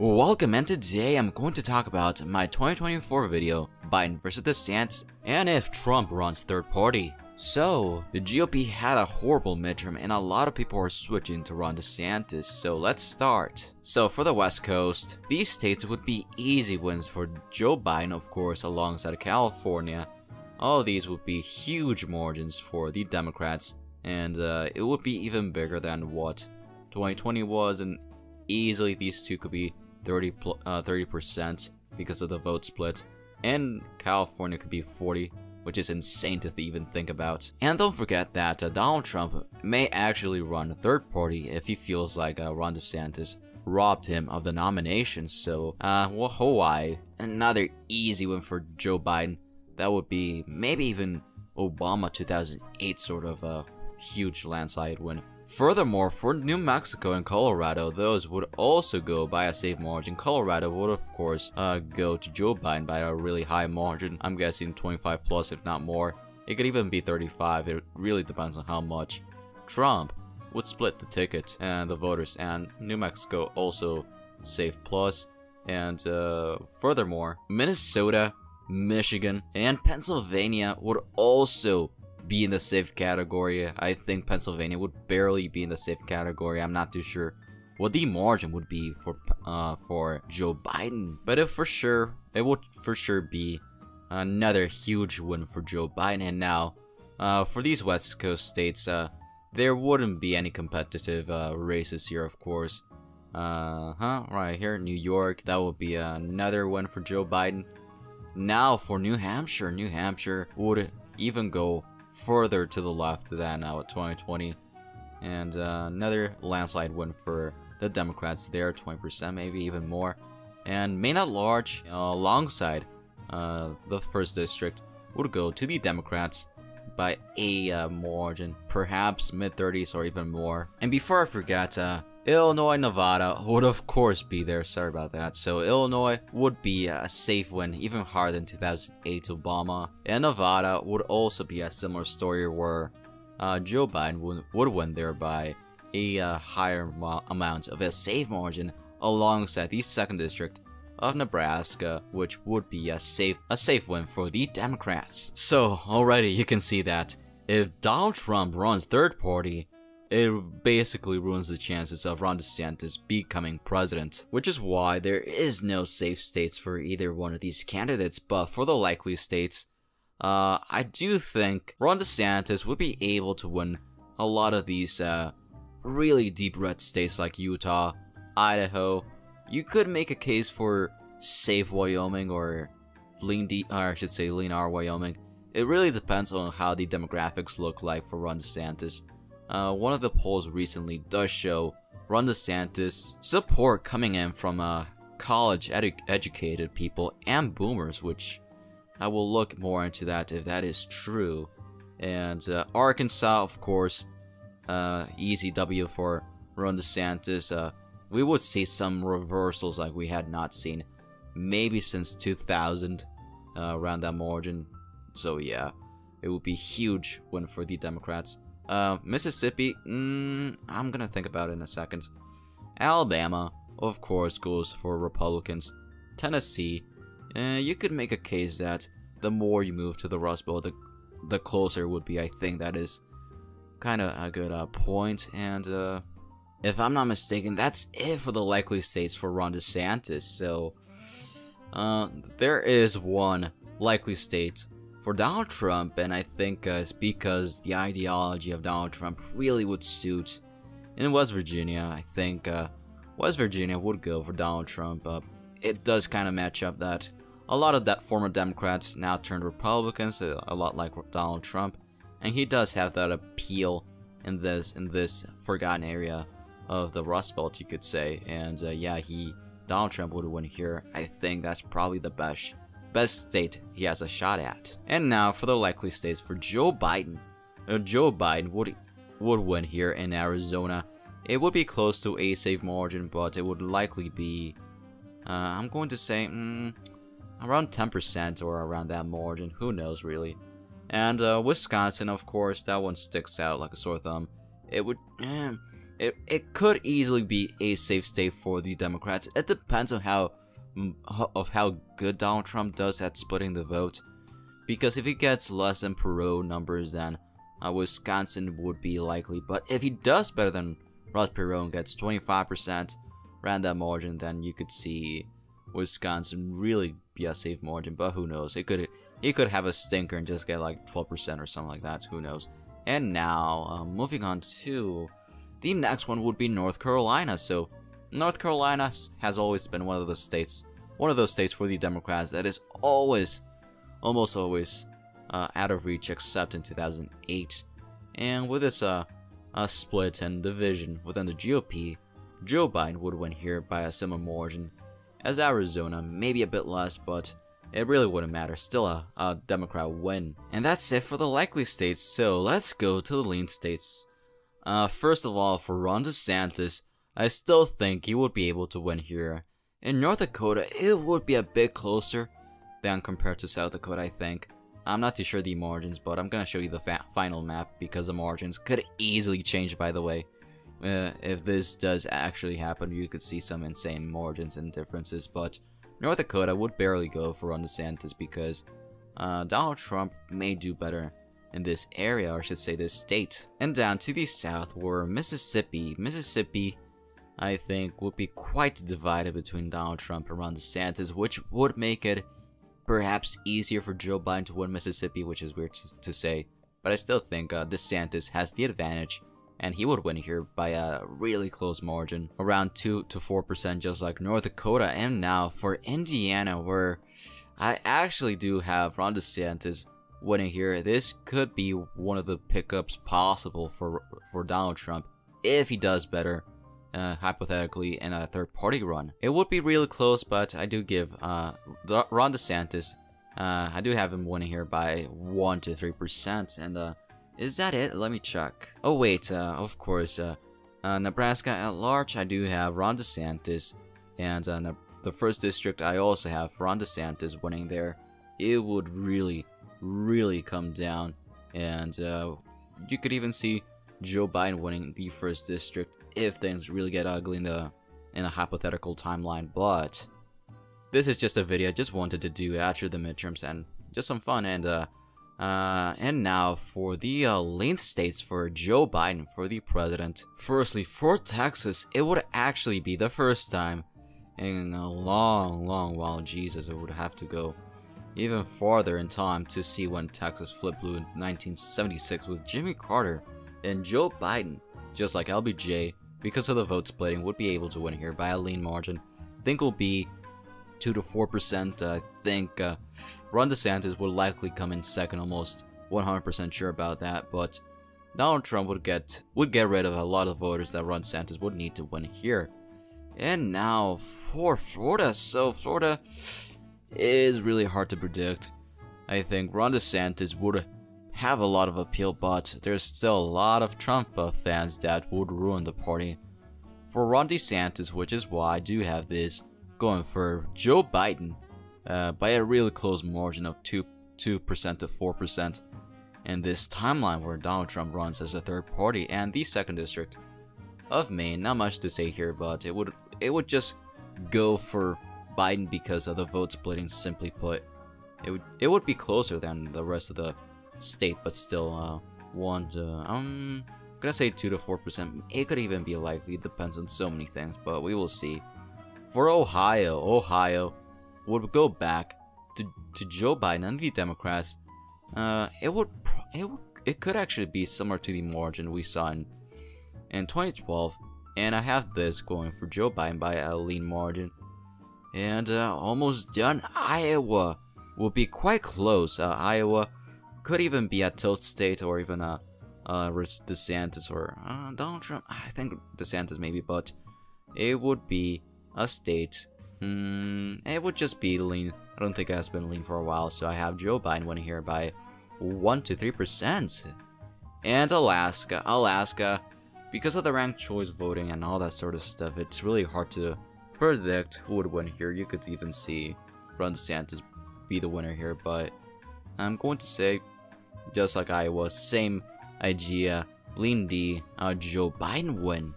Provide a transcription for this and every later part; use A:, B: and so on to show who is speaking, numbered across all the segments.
A: Welcome and today I'm going to talk about my 2024 video, Biden vs DeSantis, and if Trump runs third party. So, the GOP had a horrible midterm and a lot of people are switching to Ron DeSantis, so let's start. So for the West Coast, these states would be easy wins for Joe Biden of course alongside California. All these would be huge margins for the Democrats and uh, it would be even bigger than what 2020 was and easily these two could be 30 uh, 30% because of the vote split, and California could be 40, which is insane to even think about. And don't forget that uh, Donald Trump may actually run a third party if he feels like uh, Ron DeSantis robbed him of the nomination. So, uh, well, Hawaii, another easy one for Joe Biden. That would be maybe even Obama 2008 sort of a huge landslide win. Furthermore, for New Mexico and Colorado, those would also go by a safe margin. Colorado would, of course, uh, go to Joe Biden by a really high margin. I'm guessing 25 plus, if not more. It could even be 35. It really depends on how much. Trump would split the ticket and the voters, and New Mexico also safe plus. And uh, furthermore, Minnesota, Michigan, and Pennsylvania would also be in the safe category. I think Pennsylvania would barely be in the safe category. I'm not too sure what the margin would be for uh, for Joe Biden. But if for sure, it would for sure be another huge win for Joe Biden. And now, uh, for these West Coast states, uh, there wouldn't be any competitive uh, races here, of course. Uh huh, right here, New York, that would be another win for Joe Biden. Now for New Hampshire, New Hampshire would even go further to the left than uh, 2020. And uh, another landslide win for the Democrats there, 20%, maybe even more. And Maine at large, uh, alongside uh, the first district, would go to the Democrats by a uh, margin, perhaps mid 30s or even more. And before I forget, uh, Illinois, Nevada would of course be there, sorry about that. So Illinois would be a safe win, even harder than 2008 Obama. And Nevada would also be a similar story where uh, Joe Biden would, would win there by a uh, higher amount of a safe margin alongside the 2nd District of Nebraska, which would be a safe a safe win for the Democrats. So already you can see that if Donald Trump runs third party, it basically ruins the chances of Ron DeSantis becoming president, which is why there is no safe states for either one of these candidates, but for the likely states, uh, I do think Ron DeSantis would be able to win a lot of these uh, really deep red states like Utah, Idaho. You could make a case for safe Wyoming or lean deep, or I should say lean R Wyoming. It really depends on how the demographics look like for Ron DeSantis. Uh, one of the polls recently does show Ron DeSantis support coming in from uh, college edu educated people and boomers, which I will look more into that if that is true. And uh, Arkansas, of course, uh, easy W for Ron DeSantis. Uh, we would see some reversals like we had not seen maybe since 2000 uh, around that margin. So yeah, it would be huge win for the Democrats. Uh, Mississippi, mm, I'm gonna think about it in a second. Alabama, of course, goes for Republicans. Tennessee, uh, you could make a case that the more you move to the Rust Belt, the, the closer would be. I think that is kind of a good uh, point. And uh, if I'm not mistaken, that's it for the likely states for Ron DeSantis. So uh, there is one likely state for Donald Trump, and I think uh, it's because the ideology of Donald Trump really would suit in West Virginia. I think uh, West Virginia would go for Donald Trump. Uh, it does kind of match up that a lot of that former Democrats now turned Republicans, a lot like Donald Trump, and he does have that appeal in this in this forgotten area of the Rust Belt, you could say. And uh, yeah, he Donald Trump would win here. I think that's probably the best best state he has a shot at. And now for the likely states for Joe Biden. Joe Biden would would win here in Arizona. It would be close to a safe margin, but it would likely be, uh, I'm going to say, mm, around 10% or around that margin. Who knows, really. And uh, Wisconsin, of course, that one sticks out like a sore thumb. It would, eh, it, it could easily be a safe state for the Democrats. It depends on how of how good Donald Trump does at splitting the vote. Because if he gets less than Perot numbers, then uh, Wisconsin would be likely. But if he does better than Ross Perot and gets 25% around that margin, then you could see Wisconsin really be a safe margin. But who knows? It could he could have a stinker and just get like 12% or something like that. Who knows? And now, uh, moving on to the next one would be North Carolina. So, North Carolina has always been one of those states, one of those states for the Democrats that is always, almost always, uh, out of reach, except in 2008. And with this uh, split and division within the GOP, Joe Biden would win here by a similar margin as Arizona, maybe a bit less, but it really wouldn't matter. Still a, a Democrat win. And that's it for the likely states. So let's go to the lean states. Uh, first of all, for Ron DeSantis, I still think he would be able to win here. In North Dakota, it would be a bit closer than compared to South Dakota, I think. I'm not too sure the margins, but I'm gonna show you the final map because the margins could easily change, by the way. Uh, if this does actually happen, you could see some insane margins and differences, but North Dakota would barely go for Ron DeSantis because uh, Donald Trump may do better in this area, or I should say this state. And down to the south were Mississippi. Mississippi, I think, would be quite divided between Donald Trump and Ron DeSantis, which would make it perhaps easier for Joe Biden to win Mississippi, which is weird to, to say. But I still think uh, DeSantis has the advantage and he would win here by a really close margin, around 2 to 4% just like North Dakota. And now for Indiana, where I actually do have Ron DeSantis winning here. This could be one of the pickups possible for, for Donald Trump if he does better, uh, hypothetically, in a third party run. It would be really close, but I do give uh, Ron DeSantis, uh, I do have him winning here by 1 to 3%. And uh, is that it? Let me check. Oh wait, uh, of course, uh, uh, Nebraska at large, I do have Ron DeSantis, and uh, the first district, I also have Ron DeSantis winning there. It would really, really come down, and uh, you could even see Joe Biden winning the first district if things really get ugly in the in a hypothetical timeline. But this is just a video I just wanted to do after the midterms and just some fun and uh, uh, and now for the uh, lean states for Joe Biden for the president. Firstly, for Texas, it would actually be the first time in a long, long while. Jesus, it would have to go even farther in time to see when Texas flipped blue in 1976 with Jimmy Carter and Joe Biden, just like LBJ, because of the vote splitting, would be able to win here by a lean margin. I think will be 2 to 4%. I think uh, Ron DeSantis would likely come in second, almost 100% sure about that, but Donald Trump would get would get rid of a lot of voters that Ron DeSantis would need to win here. And now for Florida, so Florida is really hard to predict. I think Ron DeSantis would have a lot of appeal, but there's still a lot of Trump uh, fans that would ruin the party. For Ron DeSantis, which is why I do have this, going for Joe Biden uh, by a really close margin of 2, 2% to 4% in this timeline where Donald Trump runs as a third party and the second district of Maine. Not much to say here, but it would it would just go for Biden because of the vote splitting. Simply put, it would it would be closer than the rest of the state, but still uh, one to um I'm gonna say two to four percent. It could even be likely. It depends on so many things, but we will see. For Ohio, Ohio would go back to, to Joe Biden and the Democrats. Uh, it would it would, it could actually be similar to the margin we saw in in 2012, and I have this going for Joe Biden by a lean margin. And uh, almost done. Iowa will be quite close. Uh, Iowa could even be a tilt state or even a uh, DeSantis or uh, Donald Trump. I think DeSantis maybe, but it would be a state. Hmm, it would just be lean. I don't think it has been lean for a while, so I have Joe Biden winning here by 1 to 3%. And Alaska. Alaska, because of the ranked choice voting and all that sort of stuff, it's really hard to predict who would win here. You could even see Ron DeSantis be the winner here, but I'm going to say, just like I was, same idea, lean D, uh, Joe Biden win.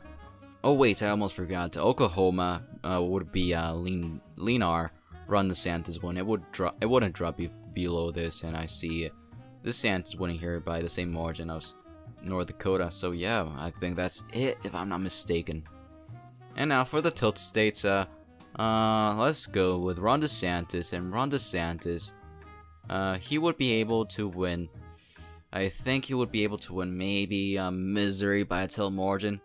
A: Oh wait, I almost forgot. Oklahoma uh, would be uh, Lean Leanar Ron DeSantis one. It would drop. It wouldn't drop be below this, and I see this DeSantis winning here by the same margin as North Dakota. So yeah, I think that's it if I'm not mistaken. And now for the tilt states, uh, uh, let's go with Ron DeSantis and Ron DeSantis. Uh, he would be able to win. I think he would be able to win maybe um, Missouri by a tilt margin.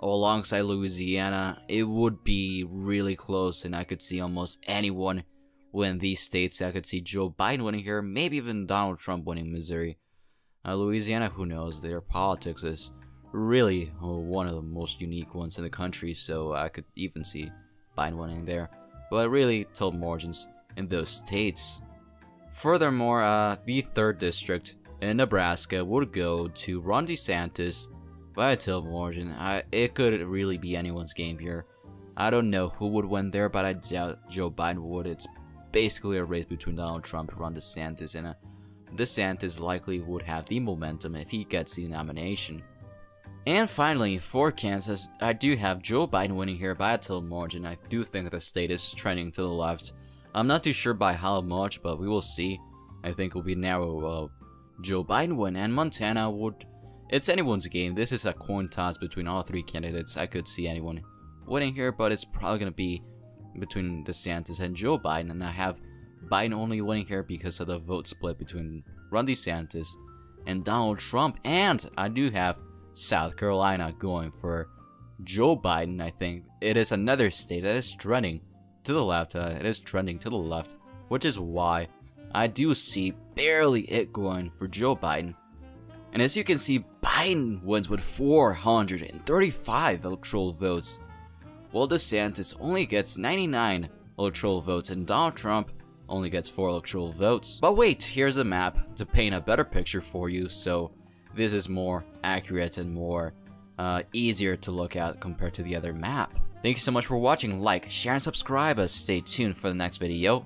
A: Alongside Louisiana, it would be really close, and I could see almost anyone win these states. I could see Joe Biden winning here, maybe even Donald Trump winning Missouri. Uh, Louisiana, who knows? Their politics is really uh, one of the most unique ones in the country, so I could even see Biden winning there. But really, tilt margins in those states. Furthermore, uh, the 3rd district in Nebraska would go to Ron DeSantis by a tilt margin. I, it could really be anyone's game here. I don't know who would win there, but I doubt Joe Biden would. It's basically a race between Donald Trump and Ron DeSantis, and uh, DeSantis likely would have the momentum if he gets the nomination. And finally, for Kansas, I do have Joe Biden winning here by a tilt margin. I do think the state is trending to the left. I'm not too sure by how much, but we will see. I think it will be narrow uh, Joe Biden win, and Montana would... It's anyone's game. This is a coin toss between all three candidates. I could see anyone winning here, but it's probably going to be between DeSantis and Joe Biden, and I have Biden only winning here because of the vote split between Ron DeSantis and Donald Trump, and I do have South Carolina going for Joe Biden, I think. It is another state that is trending to the left. Uh, it is trending to the left, which is why I do see barely it going for Joe Biden. And as you can see, Biden wins with 435 electoral votes, while DeSantis only gets 99 electoral votes and Donald Trump only gets 4 electoral votes. But wait, here's a map to paint a better picture for you so this is more accurate and more uh, easier to look at compared to the other map. Thank you so much for watching, like, share, and subscribe. Stay tuned for the next video.